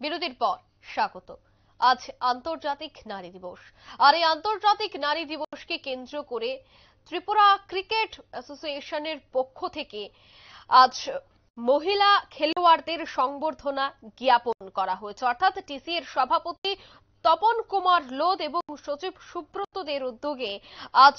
বিরতির পর স্বাগত। আজ আন্তর্জাতিক নারী দিবস। আর এই আন্তর্জাতিক নারী দিবসকে কেন্দ্র করে ত্রিপুরা ক্রিকেট অ্যাসোসিয়েশনের পক্ষ থেকে আজ মহিলা খেলোয়াড়দের সংবর্ধনা জ্ঞাপন করা হয়েছে। অর্থাৎ টিসি এর সভাপতি তপন কুমার লোদ এবং সচিব সুব্রতদের উদ্যোগে আজ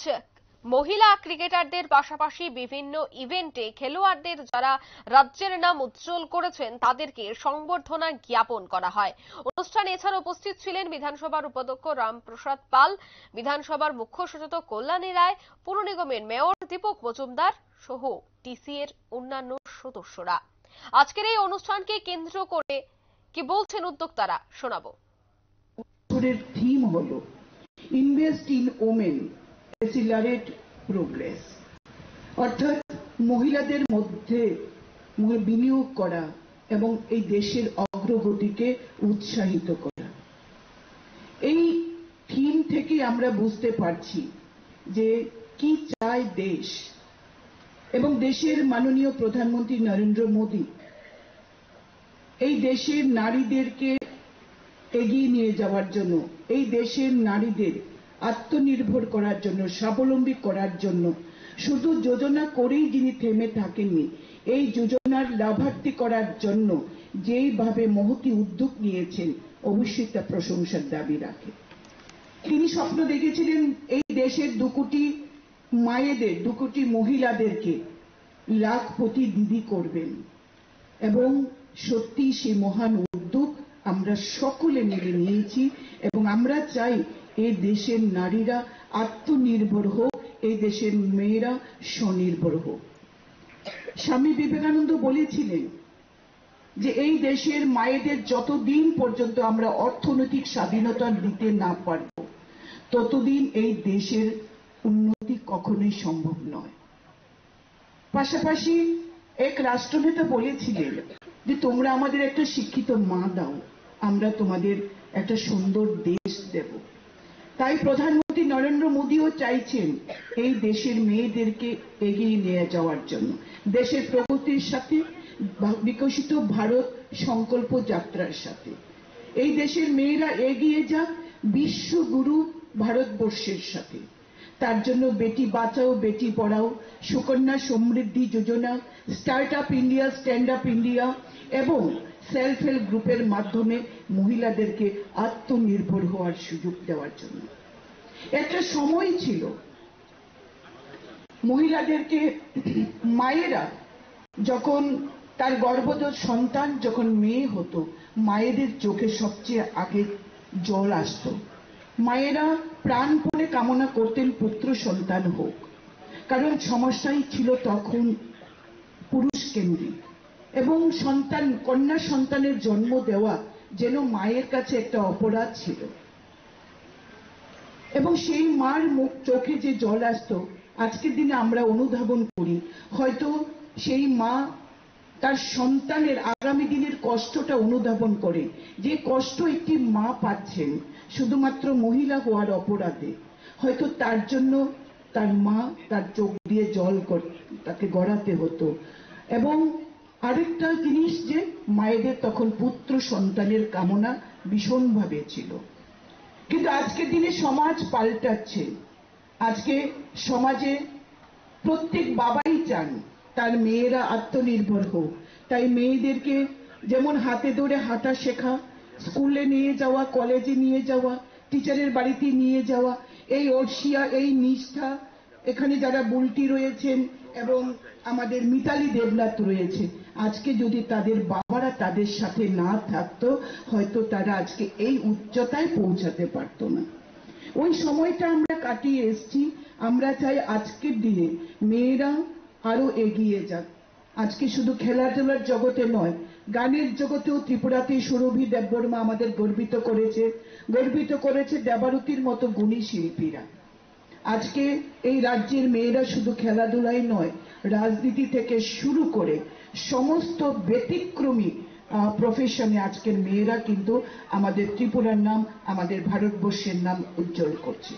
মহিলা ক্রিকেটারদের পাশাপাশি বিভিন্ন ইভেন্টে খেলোয়াড়দের যারা রাজ্যের নাম উজ্জ্বল করেছেন, তাদেরকে সংবর্ধনা জ্ঞাপন করা হয়। অনুষ্ঠানে এছাড়া উপস্থিত ছিলেন বিধানসভার উপাধ্যক্ষ রামপ্রসাদ পাল, বিধানসভার মুখ্য সচেতক কল্যাণী রায়, পুর নিগমের মেয়র দীপক মজুমদার সহ টিসি এর অন্যান্য সদস্যরা। আজকের এই অনুষ্ঠানকে কেন্দ্র করে কি বলছেন উদ্যোক্তারা? শোনাবো। থিম হল invest in women accelerate progress অর্থাৎ মহিলাদের মধ্যে বিনিয়োগ করা এবং এই দেশের অগ্রগতিকে উৎসাহিত করা। এই থিম থেকে আমরা বুঝতে পারছি যে কি চায় দেশ এবং দেশের মাননীয় প্রধানমন্ত্রী নরেন্দ্র মোদী। এই দেশের নারীদেরকে এগিয়ে নিয়ে যাওয়ার জন্য, এই দেশের নারীদের আত্মনির্ভর করার জন্য, স্বাবলম্বী করার জন্য। শুধু যোজনা করেই যিনি থেমে থাকেননি, এই যোজনার লাভার্থী করার জন্য যেইভাবে মহতি উদ্যোগ নিয়েছেন, অবশ্যই তা প্রশংসার দাবি রাখে। তিনি স্বপ্ন দেখেছিলেন এই দেশের দু কোটি মায়েদের, দু কোটি মহিলাদেরকে লাখপতি দিদি করবেন। এবং সত্যি সেই মহান উদ্যোগ আমরা সকলে মিলে নিয়েছি এবং আমরা চাই এই দেশের নারীরা আত্মনির্ভর হোক এই দেশের মেয়েরা স্বনির্ভর হোক। স্বামী বিবেকানন্দ বলেছিলেন যে এই দেশের মায়েদের যতদিন পর্যন্ত আমরা অর্থনৈতিক স্বাধীনতা দিতে না পারব, ততদিন এই দেশের উন্নতি কখনোই সম্ভব নয়। পাশাপাশি এক রাষ্ট্রনেতা বলেছিলেন যে, তোমরা আমাদের একটা শিক্ষিত মা দাও, আমরা তোমাদের একটা সুন্দর দেশ দেব। তাই প্রধানমন্ত্রী নরেন্দ্র মোদীও চাইছেন এই দেশের মেয়েদেরকে এগিয়ে নিয়ে যাওয়ার জন্য। দেশের প্রগতির সাথে বিকশিত ভারত সংকল্প যাত্রার সাথে। এই দেশের মেয়েরা এগিয়ে যাক বিশ্বগুরু ভারতবর্ষের সাথে। তার জন্য Beti Bachao, Beti Padhao, Sukanya Samriddhi Yojana start up India stand up India এবং সেলফ হেল্প গ্রুপের মাধ্যমে মহিলাদেরকে আত্মনির্ভর হওয়ার সুযোগ দেওয়ার জন্য। একটা সময় ছিল, মহিলাদেরকে মায়েরা যখন তার গর্ভজ সন্তান যখন মেয়ে হতো, মায়েদের চোখে সবচেয়ে আগে জল আসত। মায়েরা প্রাণপণে কামনা করতেন পুত্র সন্তান হোক। কারণ সমস্যাই ছিল তখন পুরুষ কেন্দ্রিক এবং সন্তান, কন্যা সন্তানের জন্ম দেওয়া যেন মায়ের কাছে একটা অপরাধ ছিল। এবং সেই মার মুখ, চোখে যে জল আসত, আজকের দিনে আমরা অনুধাবন করি, হয়তো সেই মা তার সন্তানের আগামী দিনের কষ্টটা অনুধাবন করে, যে কষ্ট একটি মা পাচ্ছেন, শুধুমাত্র মহিলা হওয়ার অপরাধে। হয়তো তার জন্য তার মা তার চোখ দিয়ে জল তাকে গড়াতে হতো। এবং আরেকটা জিনিস যে মায়েদের তখন পুত্র সন্তানের কামনা ভীষণভাবে ছিল। কিন্তু আজকের দিনে সমাজ পাল্টাচ্ছে। আজকে সমাজে প্রত্যেক বাবাই চান তার মেয়েরা আত্মনির্ভর হোক। তাই মেয়েদেরকে যেমন হাতে ধরে হাঁটা শেখা, স্কুলে নিয়ে যাওয়া, কলেজে নিয়ে যাওয়া টিচারের বাড়িতে নিয়ে যাওয়া, এই অর্শিয়া, এই নিষ্ঠা, এখানে যারা বুলটি রয়েছেন এবং আমাদের মিতালি দেবনাথ রয়েছে, আজকে যদি তাদের বাবারা তাদের সাথে না থাকতো, হয়তো তারা আজকে এই উচ্চতায় পৌঁছাতে পারত না। ওই সময়টা আমরা কাটিয়ে এসছি, আমরা চাই আজকের দিনে মেয়েরা আরও এগিয়ে যাক। আজকে শুধু খেলাধুলার জগতে নয়, গানের জগতেও ত্রিপুরাতে সুরভি দেববর্মা আমাদের গর্বিত করেছে গর্বিত করেছে দেবারতির মতো গুণী শিল্পীরা। আজকে এই রাজ্যের মেয়েরা শুধু খেলাধুলাই নয়, রাজনীতি থেকে শুরু করে সমস্ত ব্যতিক্রমী প্রফেশনে আজকের মেয়েরা কিন্তু আমাদের ত্রিপুরার নাম, আমাদের ভারতবর্ষের নাম উজ্জ্বল করছে।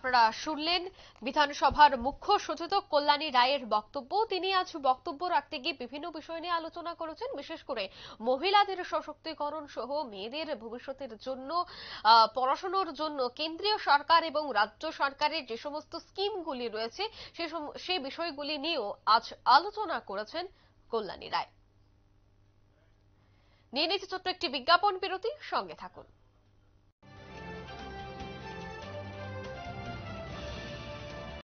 আপনারা শুনলেন বিধানসভার মুখ্য সচেতক কল্যাণী রায়ের বক্তব্য। তিনি আজ বক্তব্য রাখতে গিয়ে বিভিন্ন বিষয় নিয়ে আলোচনা করেছেন, বিশেষ করে মহিলাদের সশক্তিকরণ সহ মেয়েদের ভবিষ্যতের জন্য পড়াশোনার জন্য কেন্দ্রীয় সরকার এবং রাজ্য সরকারের যে সমস্ত স্কিমগুলি রয়েছে সে বিষয়গুলি নিয়েও আজ আলোচনা করেছেন কল্যাণী রায়। নিয়ে নিচ্ছে ছোট্ট একটি বিজ্ঞাপন বিরতি, সঙ্গে থাকুন।